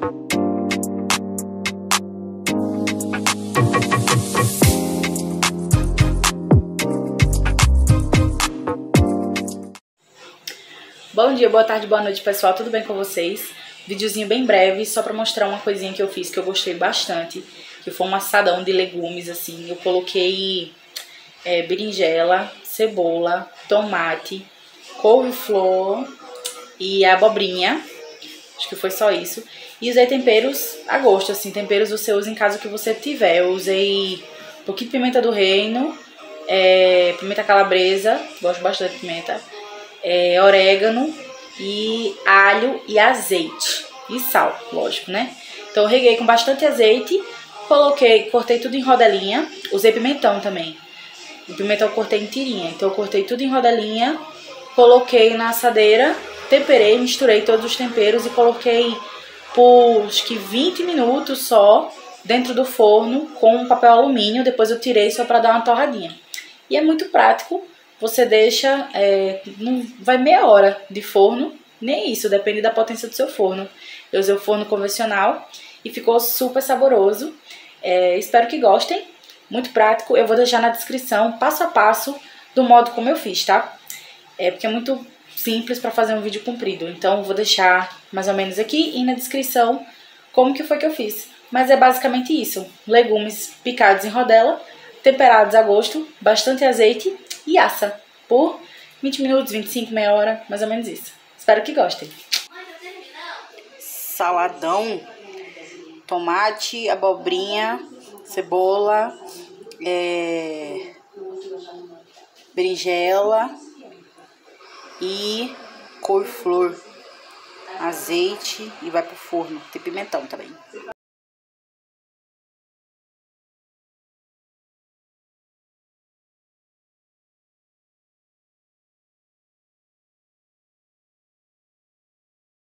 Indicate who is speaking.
Speaker 1: Bom dia, boa tarde, boa noite, pessoal. Tudo bem com vocês? Videozinho bem breve, só pra mostrar uma coisinha que eu fiz que eu gostei bastante. Que foi um assadão de legumes, assim. Eu coloquei é, berinjela, cebola, tomate, couve-flor e abobrinha. Acho que foi só isso. E usei temperos a gosto, assim. Temperos você usa em casa que você tiver. Eu usei um pouquinho de pimenta do reino, é, pimenta calabresa, gosto bastante de pimenta é, orégano e alho e azeite. E sal, lógico, né? Então eu reguei com bastante azeite, coloquei, cortei tudo em rodelinha, usei pimentão também. O pimentão eu cortei em tirinha, então eu cortei tudo em rodelinha, coloquei na assadeira, temperei, misturei todos os temperos e coloquei por acho que 20 minutos só dentro do forno com papel alumínio, depois eu tirei só para dar uma torradinha. E é muito prático, você deixa, é, não, vai meia hora de forno, nem isso, depende da potência do seu forno. Eu usei o forno convencional e ficou super saboroso. É, espero que gostem, muito prático. Eu vou deixar na descrição, passo a passo, do modo como eu fiz, tá? É porque é muito simples para fazer um vídeo comprido. Então, vou deixar mais ou menos aqui e na descrição como que foi que eu fiz. Mas é basicamente isso. Legumes picados em rodela, temperados a gosto, bastante azeite e assa por 20 minutos, 25, meia hora, mais ou menos isso. Espero que gostem. Saladão, tomate, abobrinha, cebola, é, berinjela e couve-flor, azeite e vai pro forno. Tem pimentão também.